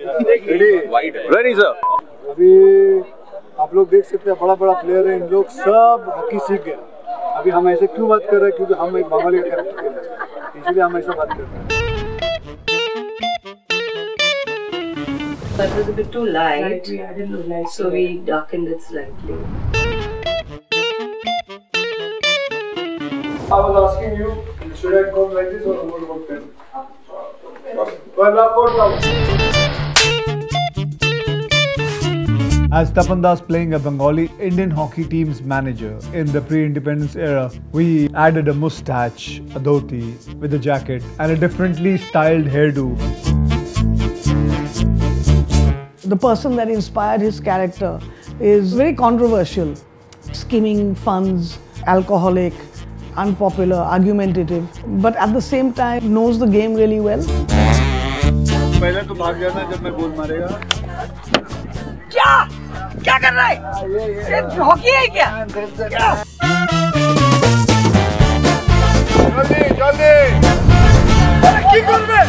Ready, sir. अभी आप लोग देख सकते हैं बड़ा बड़ा प्लेयर है इन लोग सब हॉकी सीख गए अभी हम ऐसे क्यों बात कर रहे हैं क्योंकि हम एक बंगाली का कैरेक्टर खेल रहे हैं इसलिए हम ऐसा बात कर रहे हैं But it was a bit too light. we added light. So we darkened it slightly. I was asking you, should I come like this or over what pen? Well, now four As Tapan Das playing a Bengali Indian hockey team's manager in the pre-independence era, we added a mustache, a dhoti with a jacket and a differently styled hairdo. The person that inspired his character is very controversial. Scheming funds, alcoholic, unpopular, argumentative, but at the same time knows the game really well. पहले तो भाग जाना जब मैं गोल मारेगा क्या क्या कर रहा है सिर्फ हॉकी है क्या क्या जल्दी जल्दी अरे की करबे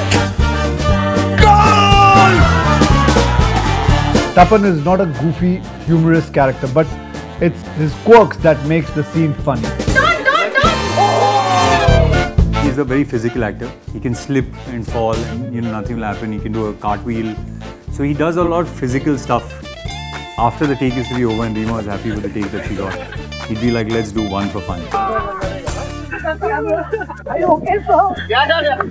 Tapan is not a goofy, humorous character, but it's his quirks that makes the scene funny. He's a very physical actor. He can slip and fall and you know nothing will happen. He can do a cartwheel. So he does a lot of physical stuff. After the take used to be over and Rima was happy with the take that she got, he'd be like, let's do one for fun. Are you okay, sir? Yeah, yeah, yeah. I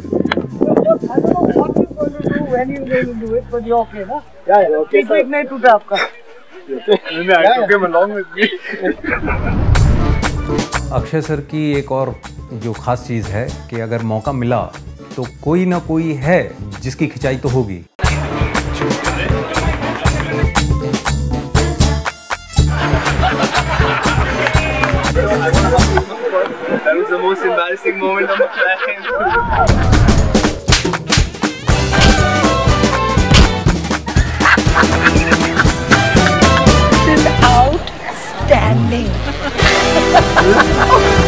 don't know what you're going to do, when you're going to do it, but you're okay, na? Yeah, yeah, okay, Treatment नहीं टूटा आपका I took him along with me. Akshay sir की एक और जो खास चीज़ है कि अगर मौका मिला तो कोई ना कोई है जिसकी खिंचाई तो होगी That was the most embarrassing moment of my life. This is outstanding.